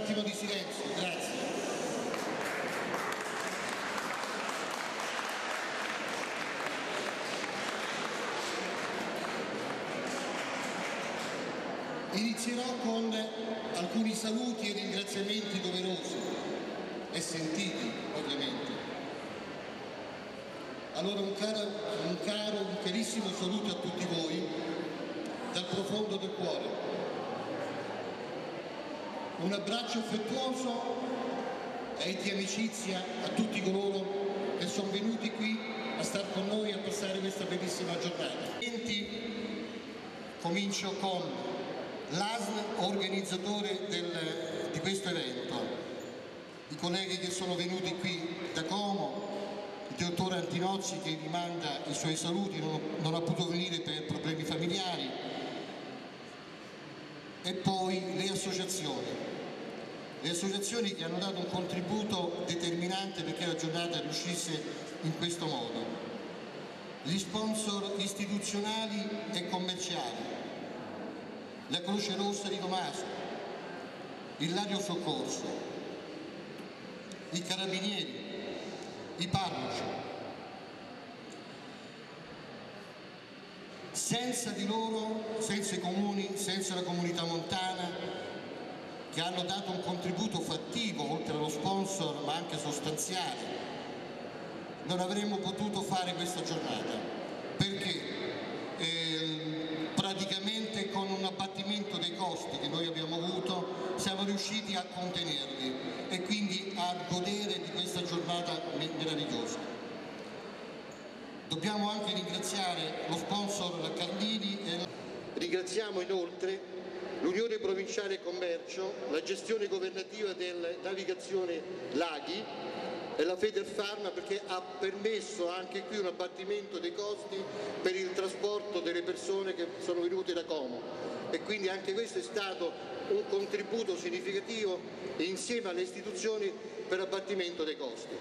attimo di silenzio, grazie. Inizierò con alcuni saluti e ringraziamenti doverosi e sentiti ovviamente. Allora un caro, un caro, un carissimo saluto a tutti voi dal profondo del cuore. Un abbraccio affettuoso e di amicizia a tutti coloro che sono venuti qui a stare con noi a passare questa bellissima giornata. Comincio con l'ASL organizzatore del, di questo evento, i colleghi che sono venuti qui da Como, il dottore Antinozzi che vi manda i suoi saluti, non, non ha potuto venire per problemi familiari, e poi le associazioni. Le associazioni che hanno dato un contributo determinante perché la giornata riuscisse in questo modo. Gli sponsor istituzionali e commerciali, la Croce Rossa di Tommaso, il Radio Soccorso, i Carabinieri, i parroci. Senza di loro, senza i comuni, senza la comunità montana, che hanno dato un contributo fattivo, oltre allo sponsor, ma anche sostanziale, non avremmo potuto fare questa giornata. Perché? Eh, praticamente con un abbattimento dei costi che noi abbiamo avuto siamo riusciti a contenerli e quindi a godere di questa giornata meravigliosa. Dobbiamo anche ringraziare lo sponsor Carlini e ringraziamo inoltre l'Unione Provinciale Commercio, la gestione governativa della navigazione Laghi e la Federfarma perché ha permesso anche qui un abbattimento dei costi per il trasporto delle persone che sono venute da Como e quindi anche questo è stato un contributo significativo insieme alle istituzioni per abbattimento dei costi.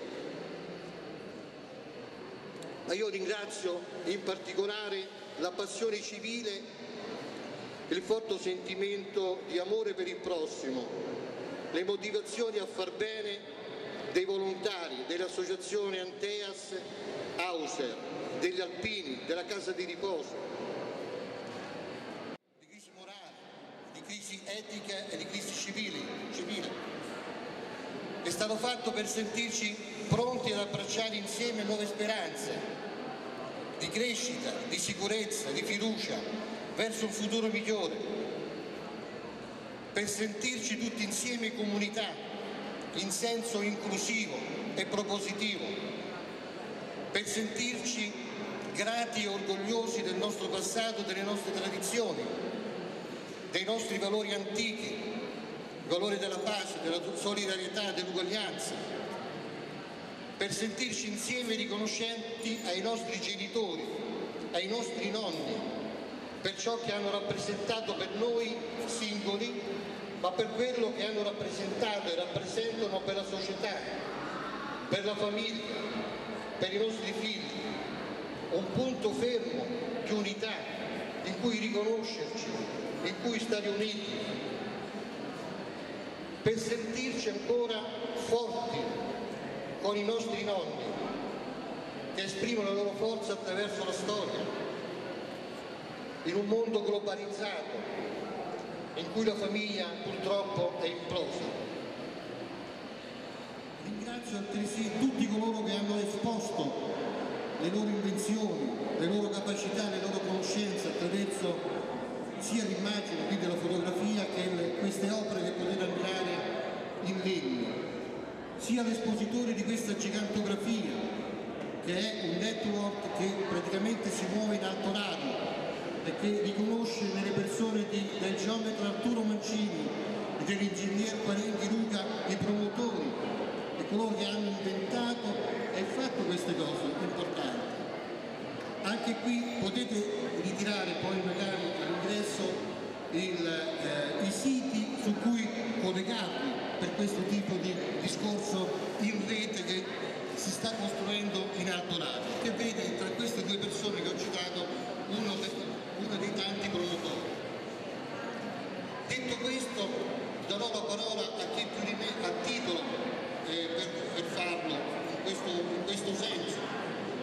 Ma io ringrazio in particolare la passione civile, il forte sentimento di amore per il prossimo, le motivazioni a far bene dei volontari dell'associazione Anteas Auser, degli alpini, della casa di riposo, di crisi morale, di crisi etica e di crisi civili, civile. È stato fatto per sentirci pronti ad abbracciare insieme nuove speranze di crescita, di sicurezza, di fiducia verso un futuro migliore, per sentirci tutti insieme comunità in senso inclusivo e propositivo, per sentirci grati e orgogliosi del nostro passato, delle nostre tradizioni, dei nostri valori antichi, i valori della pace, della solidarietà, dell'uguaglianza, per sentirci insieme riconoscenti ai nostri genitori, ai nostri nonni, per ciò che hanno rappresentato per noi singoli ma per quello che hanno rappresentato e rappresentano per la società, per la famiglia, per i nostri figli, un punto fermo di unità in cui riconoscerci, in cui stare uniti, per sentirci ancora forti con i nostri nonni che esprimono la loro forza attraverso la storia, in un mondo globalizzato in cui la famiglia purtroppo è implosa. Ringrazio altresì tutti coloro che hanno esposto le loro invenzioni, le loro capacità, le loro conoscenze attraverso sia l'immagine qui della fotografia che queste opere che potete ammirare in legno, sia l'espositore di questa gigantografia che è un network che praticamente si muove in alto radio e che riconosce nelle persone di, del geometra Arturo Mancini e dell'ingegner Parenti Luca i promotori e coloro che hanno inventato e fatto queste cose importanti. Anche qui potete ritirare poi magari all'ingresso eh, i siti su cui collegarvi per questo tipo di discorso in rete che si sta costruendo in alto radio, che vede tra queste due persone che ho citato uno uno dei tanti promotori. Detto questo, darò la parola a chi più di me ha titolo eh, per, per, farlo in questo, in questo senso,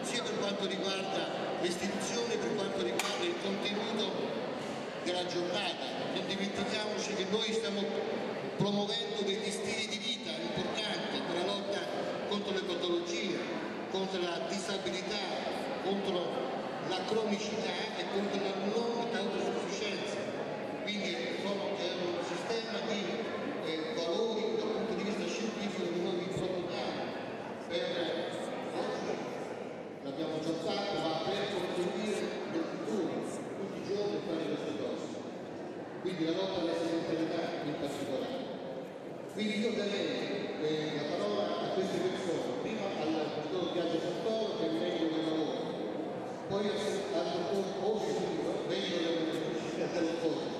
sia per quanto riguarda l'istituzione, per quanto riguarda il contenuto della giornata. Non dimentichiamoci che noi stiamo promuovendo degli stili di vita importanti per la lotta contro le patologie, contro la disabilità, contro la cronicità e contro la non autosufficienza. Quindi è un sistema di eh, valori dal punto di vista scientifico che noi proponiamo per oggi l'abbiamo già fatto, ma per costruire nel futuro, tutti i giorni fare queste cose. Quindi la lotta alla sedentarietà in particolare. Quindi io darei eh, la parola a queste persone, prima al dottor Biagio Santoro che è Conheço a doutor objetivo, bem olhando, até o todo.